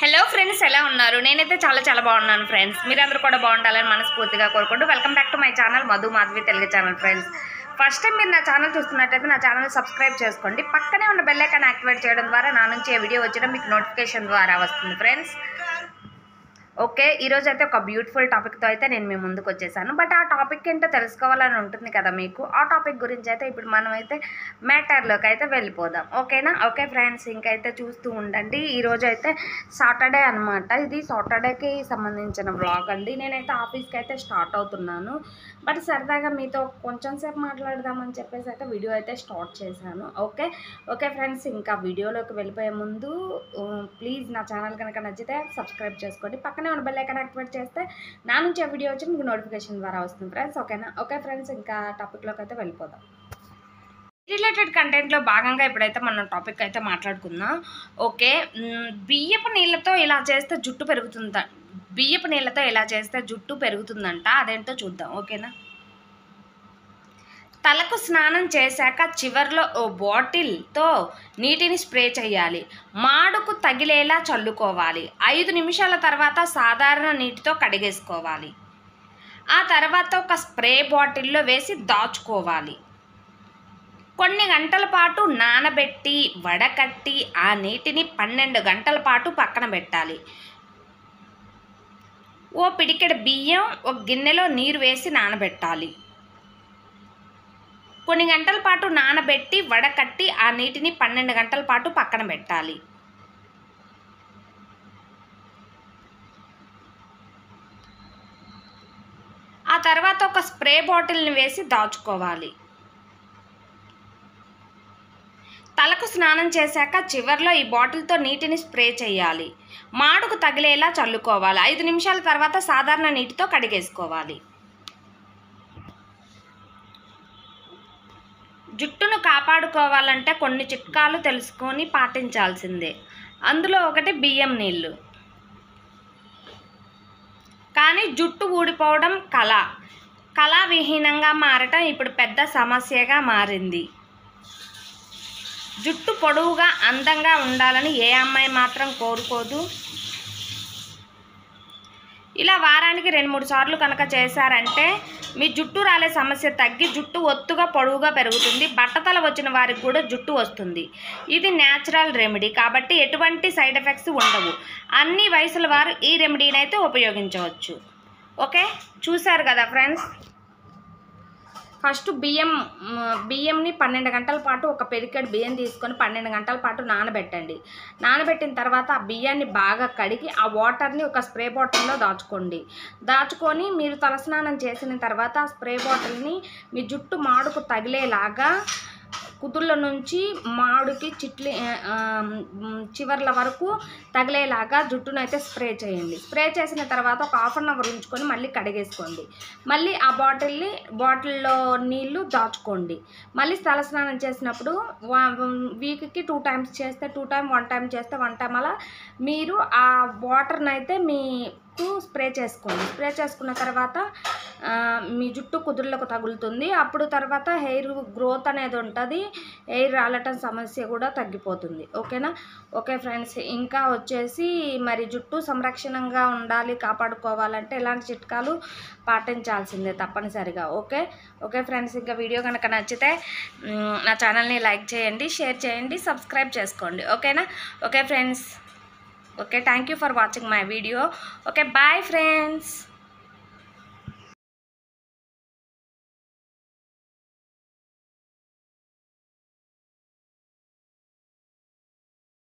Hello friends ఎలా ఉన్నారు? నేనైతే చాలా చాలా బాగున్నాను ఫ్రెండ్స్ మీరందరూ కూడా బాగుండాలని మనస్ఫూర్తిగా కోరుకుంటూ welcome back to my channel Madhu Madhavi Telugu channel friends first time మీరు నా ఛానల్ చూస్తున్నట్టయితే నా ఛానల్ సబ్స్క్రైబ్ చేసుకోండి. పక్కనే ఉన్న బెల్లైకాన్ యాక్టివేట్ చేయడం ద్వారా నా నుంచి ఏ వీడియో వచ్చడం మీకు నోటిఫికేషన్ ద్వారా వస్తుంది ఫ్రెండ్స్ ఓకే ఈరోజు అయితే ఒక బ్యూటిఫుల్ టాపిక్తో అయితే నేను మీ ముందుకు వచ్చేసాను. బట్ ఆ టాపిక్ ఏంటో తెలుసుకోవాలని ఉంటుంది కదా మీకు? ఆ టాపిక్ గురించి అయితే ఇప్పుడు మనం అయితే మ్యాటర్లోకి అయితే వెళ్ళిపోదాం. ఓకేనా? ఓకే ఫ్రెండ్స్ ఇంకైతే చూస్తూ ఉండండి. ఈరోజు అయితే సాటర్డే అనమాట ఇది సాటర్డేకి సంబంధించిన బ్లాగ్ అండి. నేనైతే ఆఫీస్కి అయితే స్టార్ట్ అవుతున్నాను. బట్ సరదాగా మీతో కొంచెం సేపు మాట్లాడదామని చెప్పేసి అయితే వీడియో అయితే స్టార్ట్ చేశాను. ఓకే? ఓకే ఫ్రెండ్స్ ఇంకా వీడియోలోకి వెళ్ళిపోయే ముందు ప్లీజ్ నా ఛానల్ కనుక నచ్చితే సబ్స్క్రైబ్ చేసుకోండి. పక్కన ఉన్న బెల్ ఐకాన్ యాక్టివేట్ చేస్తే నా నుంచి ఆ వీడియో వచ్చి మీకు నోటిఫికేషన్ ద్వారా వస్తుంది ఫ్రెండ్స్ ఓకేనా? ఓకే ఫ్రెండ్స్ ఇంకా టాపిక్లోకి అయితే వెళ్ళిపోదాం. రిలేటెడ్ కంటెంట్లో భాగంగా ఇప్పుడైతే మనం టాపిక్ అయితే మాట్లాడుకుందాం. ఓకే బియ్యపు నీళ్ళతో ఇలా చేస్తే జుట్టు పెరుగుతుంద బియ్యపు నీళ్ళతో ఇలా చేస్తే జుట్టు పెరుగుతుందంట. అదేంటో చూద్దాం. ఓకేనా? తలకు స్నానం చేశాక చివర్లో ఓ బాటిల్తో నీటిని స్ప్రే చేయాలి. మాడుకు తగిలేలా చల్లుకోవాలి. ఐదు నిమిషాల తర్వాత సాధారణ నీటితో కడిగేసుకోవాలి. ఆ తర్వాత ఒక స్ప్రే బాటిల్లో వేసి దాచుకోవాలి. కొన్ని గంటల పాటు నానబెట్టి వడకట్టి ఆ నీటిని పన్నెండు గంటల పాటు పక్కన పెట్టాలి. ఓ పిడికెడు బియ్యం ఒక గిన్నెలో నీరు వేసి నానబెట్టాలి. కొన్ని గంటల పాటు నానబెట్టి వడకట్టి ఆ నీటిని పన్నెండు గంటల పాటు పక్కన పెట్టాలి. ఆ తర్వాత ఒక స్ప్రే బాటిల్ని వేసి దాచుకోవాలి. తలకు స్నానం చేశాక చివర్లో ఈ బాటిల్తో నీటిని స్ప్రే చేయాలి. మాడుకు తగిలేలా చల్లుకోవాలి. ఐదు నిమిషాల తర్వాత సాధారణ నీటితో కడిగేసుకోవాలి. జుట్టును కాపాడుకోవాలంటే కొన్ని చిట్కాలు తెలుసుకొని పాటించాల్సిందే. అందులో ఒకటి బియ్యం నీళ్ళు. కానీ జుట్టు ఊడిపోవడం కళ. కళావిహీనంగా మారటం ఇప్పుడు పెద్ద సమస్యగా మారింది. జుట్టు పొడవుగా అందంగా ఉండాలని ఏ అమ్మాయి మాత్రం కోరుకోదు. ఇలా వారానికి రెండు మూడు సార్లు కనుక చేశారంటే మీ జుట్టు రాలే సమస్య తగ్గి జుట్టు ఒత్తుగా పొడవుగా పెరుగుతుంది బట్టతల వచ్చిన వారికి కూడా జుట్టు వస్తుంది. ఇది న్యాచురల్ రెమెడీ కాబట్టి ఎటువంటి సైడ్ ఎఫెక్ట్స్ ఉండవు. అన్ని వయసుల వారు ఈ రెమెడీని అయితే ఉపయోగించవచ్చు. ఓకే? చూశారు కదా ఫ్రెండ్స్? ఫస్ట్ బియ్యం బియ్యంని పన్నెండు గంటల పాటు ఒక పెరికెడ్ బియ్యం తీసుకొని పన్నెండు గంటల పాటు నానబెట్టండి. నానబెట్టిన తర్వాత ఆ బియ్యాన్ని బాగా కడిగి ఆ వాటర్ని ఒక స్ప్రే బాటిల్లో దాచుకోండి. దాచుకొని మీరు తలస్నానం చేసిన తర్వాత ఆ స్ప్రే బాటిల్ని మీ జుట్టు మాడుకు తగిలేలాగా కుదుళ్ళ నుంచి మాడుకి చిట్లి చివర్ల వరకు తగిలేలాగా జుట్టునైతే స్ప్రే చేయండి. స్ప్రే చేసిన తర్వాత ఒక హాఫ్ అన్ అవర్ ఉంచుకొని మళ్ళీ కడిగేసుకోండి. మళ్ళీ ఆ బాటిల్ని బాటిల్లో నీళ్ళు దాచుకోండి. మళ్ళీ తలస్నానం చేసినప్పుడు వీక్కి టూ టైమ్స్ చేస్తే టూ టైం వన్ టైం చేస్తే వన్ టైం అలా మీరు ఆ వాటర్ని అయితే జుట్టు స్ప్రే చేసుకోండి స్ప్రే చేసుకున్న తర్వాత మీ జుట్టు కుదుర్లకు తగులుతుంది. అప్పుడు తర్వాత హెయిర్ గ్రోత్ అనేది ఉంటుంది. హెయిర్ రాలటం సమస్య కూడా తగ్గిపోతుంది. ఓకేనా? ఓకే ఫ్రెండ్స్ ఇంకా వచ్చేసి మరి జుట్టు సంరక్షణంగా ఉండాలి కాపాడుకోవాలంటే ఇలాంటి చిట్కాలు పాటించాల్సిందే తప్పనిసరిగా. ఓకే? ఓకే ఫ్రెండ్స్ ఇంకా వీడియో కనుక నచ్చితే నా ఛానల్ని లైక్ చేయండి షేర్ చేయండి సబ్స్క్రైబ్ చేసుకోండి. ఓకేనా? Okay friends. okay thank you for watching my video. Okay bye friends.